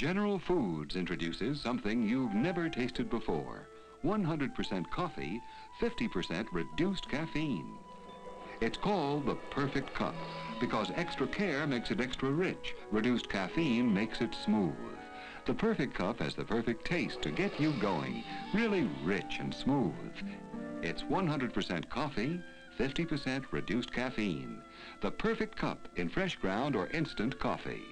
General Foods introduces something you've never tasted before. 100% coffee, 50% reduced caffeine. It's called the perfect cup because extra care makes it extra rich. Reduced caffeine makes it smooth. The perfect cup has the perfect taste to get you going, really rich and smooth. It's 100% coffee, 50% reduced caffeine. The perfect cup in fresh ground or instant coffee.